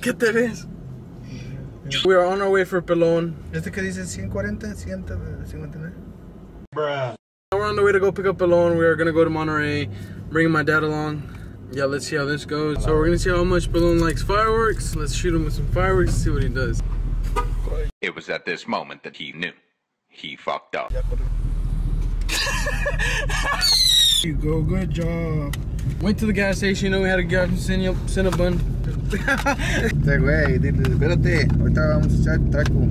¿Qué te ves? We are on our way for Pelon. Este que dice 140, 159. We're on the way to go pick up Pelon. We are gonna go to Monterey, bringing my dad along. Yeah, let's see how this goes. So we're gonna see how much Pelon likes fireworks. Let's shoot him with some fireworks and see what he does. It was at this moment that he knew. He fucked up. You go, good job. Went to the gas station, you know, we had to get some Cinnabon. Cinnabon. Este güey, dile, espérate, ahorita vamos a echar taco.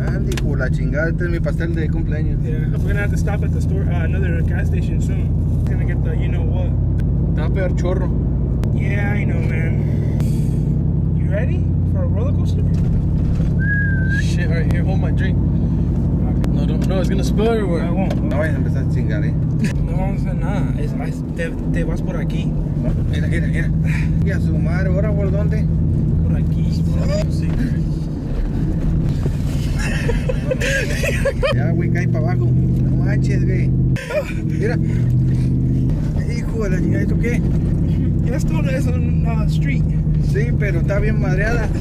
Andy, hijo, la chingada, este es mi pastel de cumpleaños. Yeah, we're gonna have to stop at the store, uh, another gas station soon. Gonna get the, you know what? Te va a pegar chorro. Yeah, I know, man. You ready for a roller coaster? Shit, right here, hold my drink. No, don't, no, it's gonna spill everywhere. I won't. No vayas a empezar a chingar, eh. No vamos a hacer nada. Es, es- te, te vas por aquí. No, mira, mira, mira. Y a su madre, ¿ahora por dónde? Por aquí. Ya, güey, cae para abajo. No manches, güey. Mira. Hijo de la chingada, ¿esto qué? Esto es un uh, street. Sí, pero está bien madreada.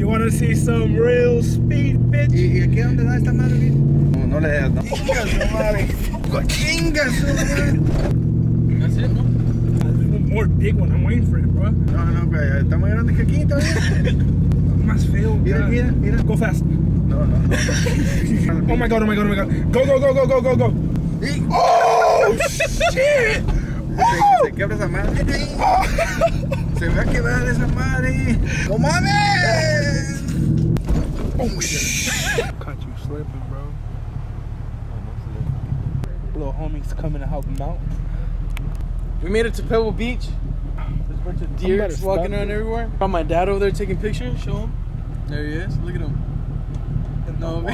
You wanna see some real speed, bitch? ¿Y, y aquí dónde da esta madre? No, no le das, no. Chinga su madre. Chinga su madre. That's it, no? There's one more big one. I'm waiting for it, bro. No, no, güey, está más grande que aquí todavía. Más feo. Mira, God. mira, mira. Go fast. No, no, no. Oh my god, oh my god, oh my god. Go, go, go, go, go, go, go. Y- Oh, shit. Se, se quebra esa madre. Se va a quebrar esa madre. ¡No mames! Oh, shit. Caught you slipping, bro. Little homies coming to help him out. We made it to Pebble Beach. There's a bunch of deer about to walking around everywhere. Found my dad over there taking pictures. Show him. There he is. Look at him. No,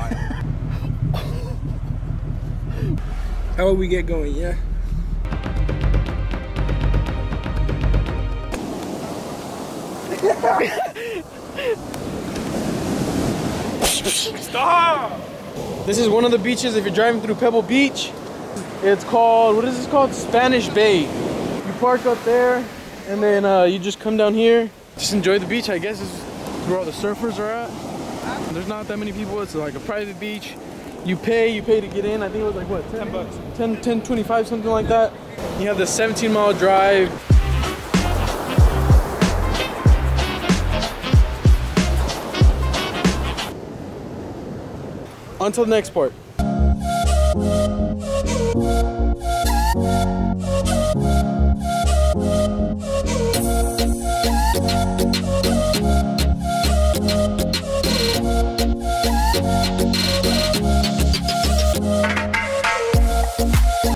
How would we get going, yeah? Stop! This is one of the beaches if you're driving through Pebble Beach. It's called, what is this called? Spanish Bay. You park up there and then uh, you just come down here. Just enjoy the beach, I guess is where all the surfers are at. There's not that many people. It's like a private beach. You pay, you pay to get in. I think it was like what, 10 bucks? 10, 10, 25, something like that. You have the 17 mile drive. Until the next part.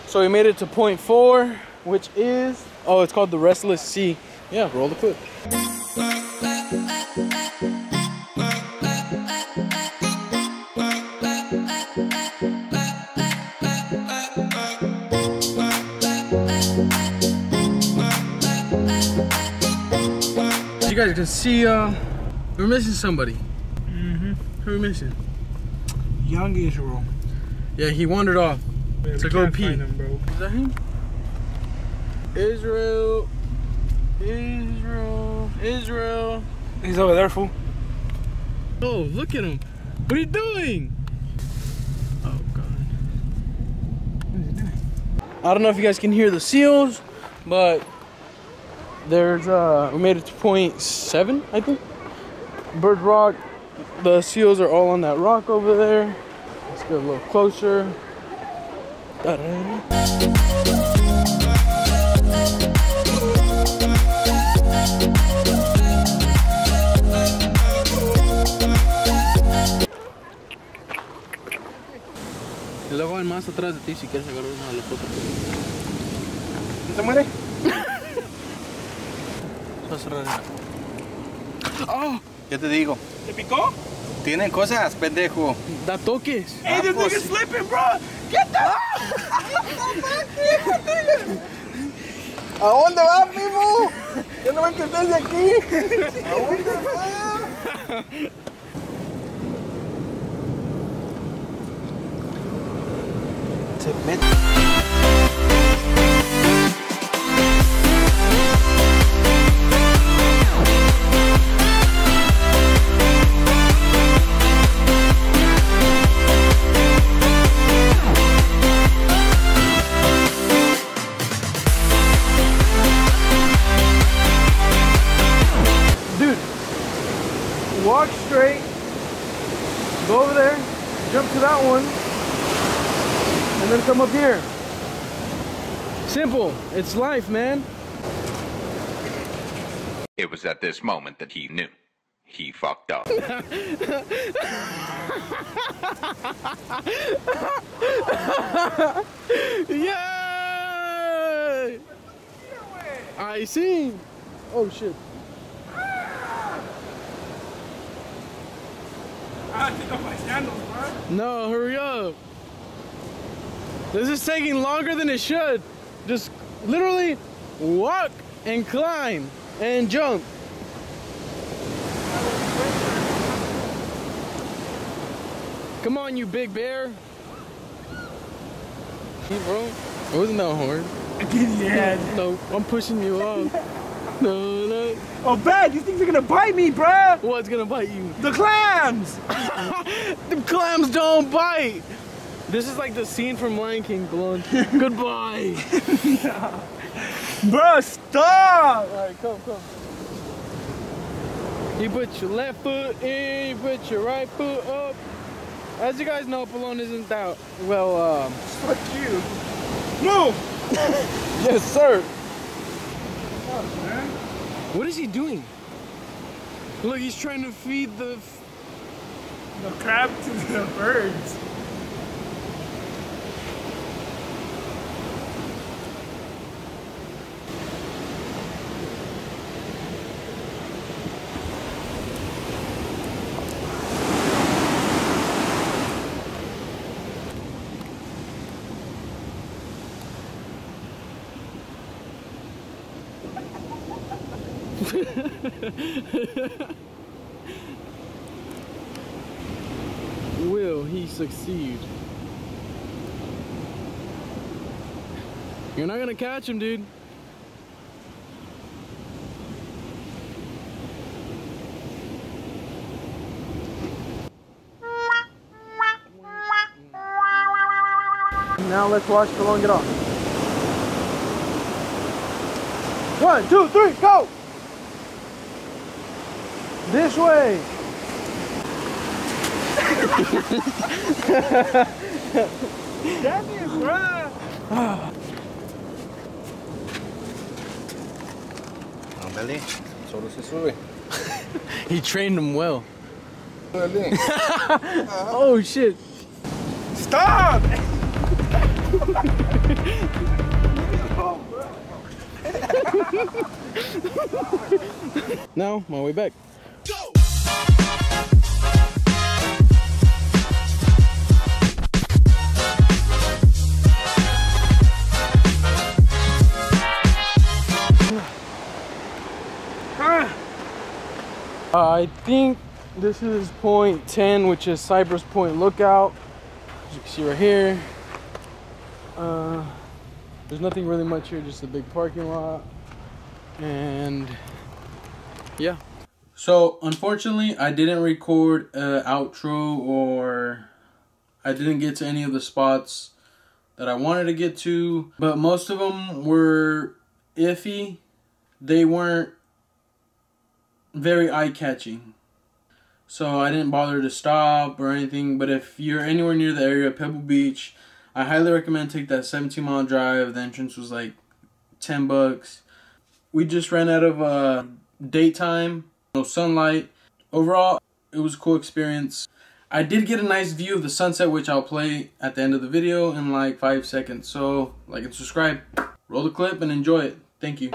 So we made it to point four, which is, oh, it's called the Restless Sea. Yeah, roll the clip. You guys can see, uh, we're missing somebody. Mm-hmm. Who are we missing? Young Israel. Yeah, he wandered off. Man, To go pee. him. Is that him? Israel. Israel. Israel. He's over there, fool. Oh, look at him. What are you doing? Oh, God. I don't know if you guys can hear the seals, but there's, uh, we made it to point seven, I think. Bird Rock. The seals are all on that rock over there. Let's get a little closer. Da-da-da. Y luego más atrás de ti si quieres agarrar una de las fotos. ¿No se muere? Va a cerrar. ¡Oh! Ya te digo. ¿Te picó? Tienen cosas, pendejo. Da toques. Hey, this nigga's slipping, bro! Get the... ¿A dónde vas, primo? Yo no me entendés de aquí. ¿A dónde vas? Dude, walk straight, go over there, jump to that one, and then come up here. Simple. It's life, man. It was at this moment that he knew. He fucked up. Yay! I see. Oh shit. Ah, I take off my sandals, bro. No, hurry up. This is taking longer than it should. Just literally walk and climb and jump. Come on, you big bear. Hey, bro. It wasn't that hard. Yeah. No, I'm pushing you off. No, no. Oh, bad. These things are gonna bite me, bruh! What's gonna bite you? The clams. the clams don't bite. This is like the scene from Lion King, Blonde. Goodbye. Bro, stop. All right, come, come. You put your left foot in, you put your right foot up. As you guys know, Pelon isn't that well. Um, Fuck you. Move. yes, sir. Fuck. What is he doing? Look, he's trying to feed the. The crab to the birds. Will he succeed? You're not gonna catch him, dude. Now let's watch Pelon get off. One, two, three, go! This way! Damn it, bro. Ah, Ándale, solo se sube. He trained him well. Oh shit. Stop. Now, my way back. Uh, I think this is point 10, which is Cypress Point Lookout. As you can see right here. Uh, there's nothing really much here, just a big parking lot. And yeah. So unfortunately, I didn't record an outro or I didn't get to any of the spots that I wanted to get to, but most of them were iffy. They weren't very eye-catching. So I didn't bother to stop or anything, but if you're anywhere near the area, Pebble Beach, I highly recommend take that 17 mile drive. The entrance was like 10 bucks. We just ran out of uh, daytime, no sunlight. Overall, it was a cool experience. I did get a nice view of the sunset, which I'll play at the end of the video in like five seconds. So, like and subscribe, roll the clip, and enjoy it. Thank you.